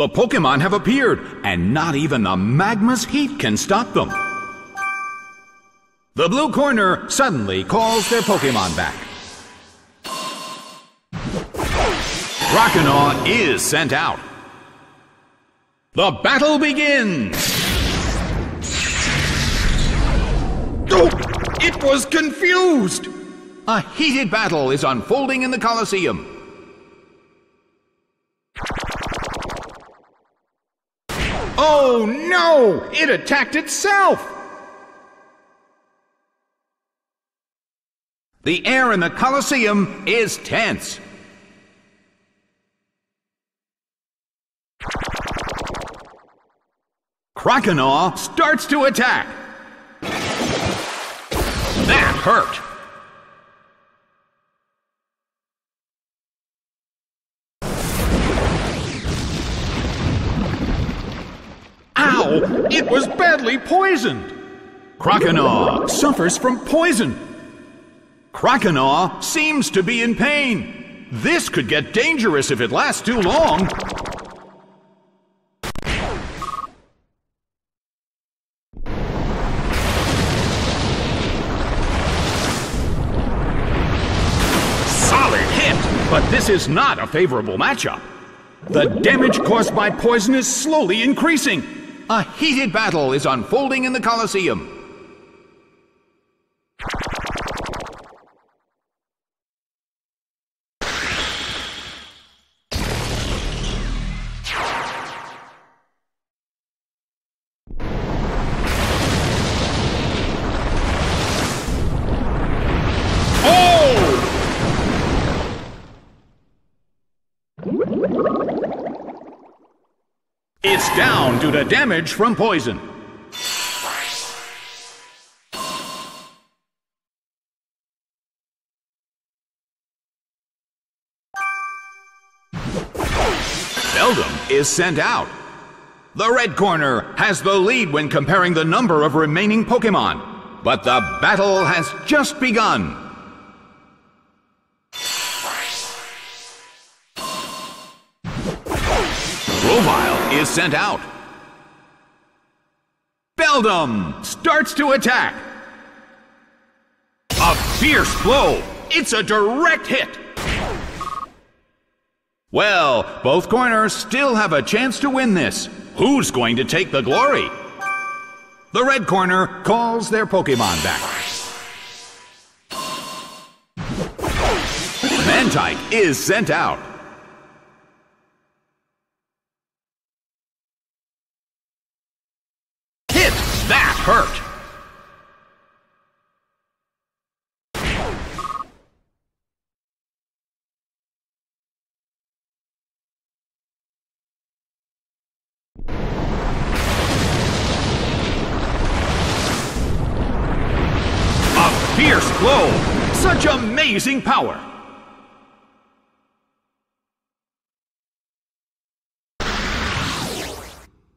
The Pokemon have appeared, and not even the magma's heat can stop them. The blue corner suddenly calls their Pokemon back. Croconaw is sent out. The battle begins! Oh, it was confused! A heated battle is unfolding in the Colosseum. Oh no! It attacked itself! The air in the Colosseum is tense. Croconaw starts to attack. That hurt. Ow! It was badly poisoned. Croconaw suffers from poison. Croconaw seems to be in pain. This could get dangerous if it lasts too long. Solid hit, but this is not a favorable matchup. The damage caused by poison is slowly increasing. A heated battle is unfolding in the Colosseum. Down due to damage from poison. Beldum is sent out. The red corner has the lead when comparing the number of remaining Pokemon, but the battle has just begun. Is sent out. Beldum starts to attack. A fierce blow. It's a direct hit. Well, both corners still have a chance to win this. Who's going to take the glory? The red corner calls their Pokemon back. Mantyke is sent out. Blow! Such amazing power!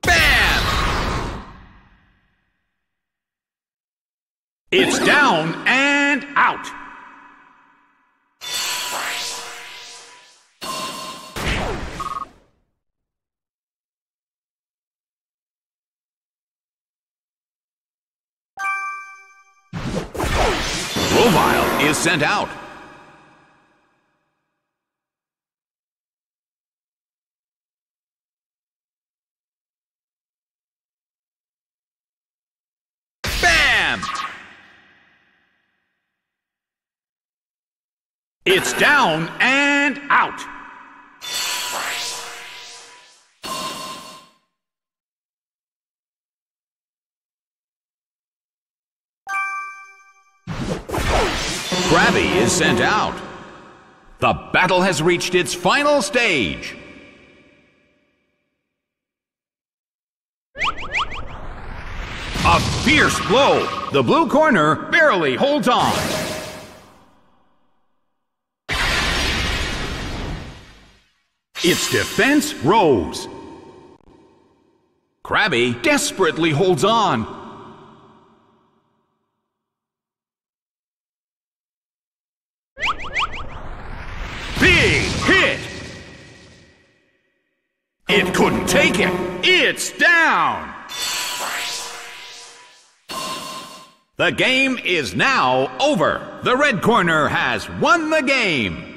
Bam! It's down and out! Is sent out. Bam! It's down and out. Krabby is sent out. The battle has reached its final stage. A fierce blow. The blue corner barely holds on. Its defense rose. Krabby desperately holds on. Take it! It's down! The game is now over. The red corner has won the game.